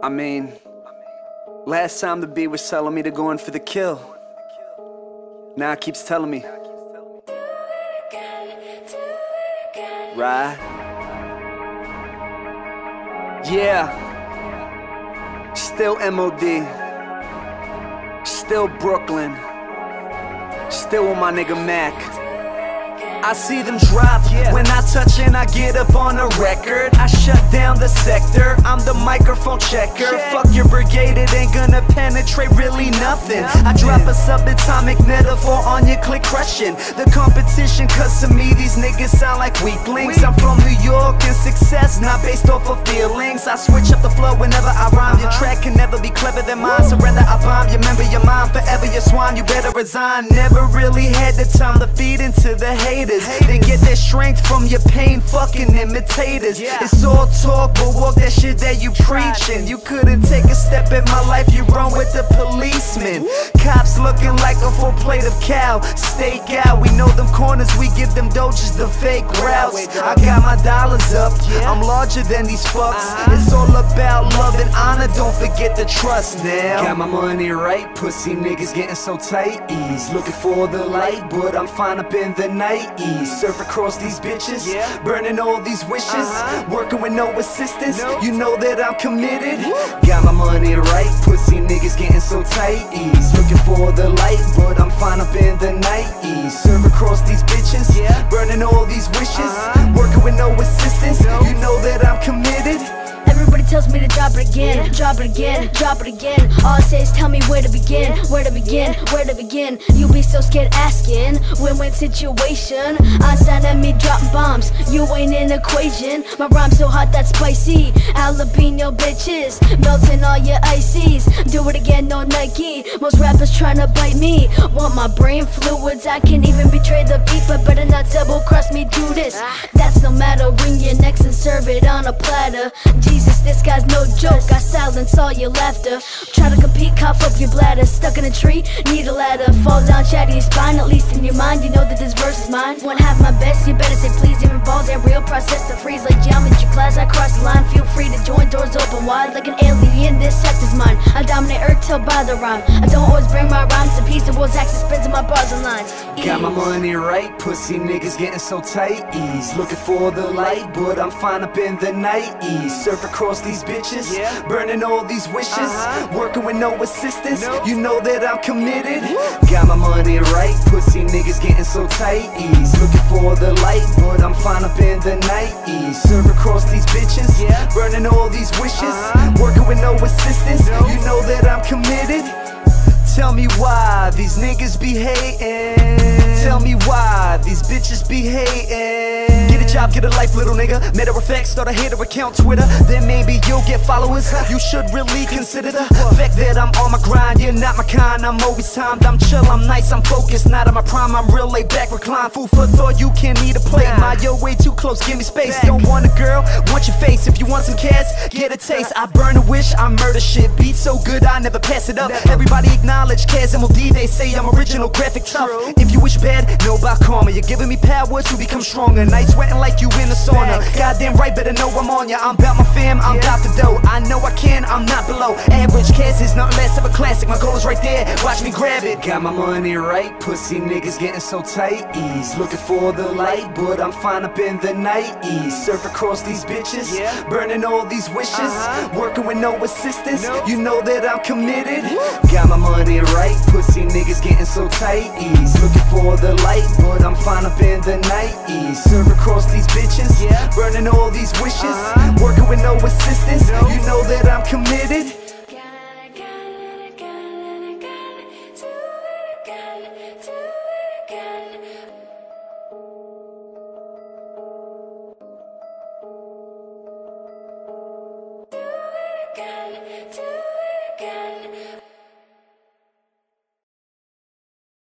I mean, last time the beat was telling me to go in for the kill. Now it keeps telling me, right? Yeah. Still MOD. Still Brooklyn. Still with my nigga Mac. I see them drop when I touch and I get up on a record. I shut down the sector, I'm the microphone checker. Fuck your brigade, it ain't gonna penetrate really nothing. I drop a subatomic metaphor on your click crushing. The competition, cause to me these niggas sound like weaklings. I'm from New York and success not based off of feelings. I switch up the flow whenever I rhyme. Your track can never be clever than mine. Surrender, I bomb. You remember your mind forever, your swine. You better resign. Never really had the time to feed into the haters. They get their strength from your pain, fucking imitators. It's all talk, but walk that shit that you preaching. You couldn't take a step in my life, you run with the policeman. Cops looking like a full plate of cow. Stake out, we know them corners, we give them doges the fake routes. I got my dollars up, I'm larger than these fucks. It's all about love and honor, don't forget the trust now. Got my money right, pussy niggas getting so tight. Ease looking for the light, but I'm fine up in the night. Ease surf across these bitches, burning all these wishes. Uh-huh. Working with no assistance, you know that I'm committed. Got my money right, pussy niggas getting so tight. Ease looking for the light, but I'm fine up in the night. Ease surf across these bitches, again, drop it again, drop it again. All I say is tell me where to begin, where to begin, where to begin. You be so scared asking, win-win situation. Einstein and me dropping bombs, you ain't an equation. My rhyme so hot that's spicy, jalapeno bitches, melting all your ices. Do it again, no Nike. Most rappers tryna bite me, want my brain fluids. I can't even betray the beat, but better not double cross me, do this. Ah. That's no matter. Ring your necks and serve it on a platter. Jesus, this guy's no joke. I silence all your laughter. Try to compete, cough up your bladder. Stuck in a tree, need a ladder. Fall down, shatter your spine. At least in your mind, you know that this verse is mine. Wanna have my best, you better say please. Even balls that real process to freeze like geometry class. I cross the line, feel free to join. Doors open wide like an alien. This sector's mine. I dominate by the rhyme. I don't always bring my rhymes to peace. The world's axis spins in my bars and lines. Got my money right, pussy niggas getting so tight. Ease looking for the light, but I'm fine up in the night. Ease surf across these bitches, burning all these wishes. Uh-huh. Working with no assistance, you know that I'm committed. Got my money right, pussy niggas getting so tight. Ease looking for the light, but I'm fine up in the night. Ease surf across these bitches, burning all these wishes. Uh-huh. Working with no assistance, you know that I'm committed. Tell me why these niggas be hating. Tell me why these bitches be hating. Get a job, get a life, little nigga. Matter of fact, start a hater account, Twitter. Then maybe you'll get followers. You should really consider the fact that I'm on my grind. You're not my kind, I'm always timed. I'm chill, I'm nice, I'm focused. Not on my prime, I'm real laid back, recline. Food for thought, you can't need a plate. My yo way too close, give me space. Don't want a girl, want your face. If you want some cash, get a taste. I burn a wish, I murder shit. Beat so good, I never pass it up. Everybody acknowledge Kaz MOD, they say I'm original, graphic tough. If you wish bad, know about karma. You're giving me power to become stronger. Night sweating like you in the sauna. Goddamn right, better know I'm on ya. I'm about my fam, I'm about the dough. I know I can, I'm not below. Average Kaz is not less of a classic. My goal is right there, watch me grab it. Got my money right, pussy niggas getting so tight. Ease looking for the light, but I'm fine up in the night. Ease surf across these bitches, burning all these wishes. Uh-huh. Working with no assistance, you know that I'm committed. Got my money right, pussy niggas getting so tight. Ease looking for the light, but I'm fine up in the night. Ease surf across these bitches, yeah. burning all these wishes. Uh-huh. Working with no assistance, you know that I'm committed.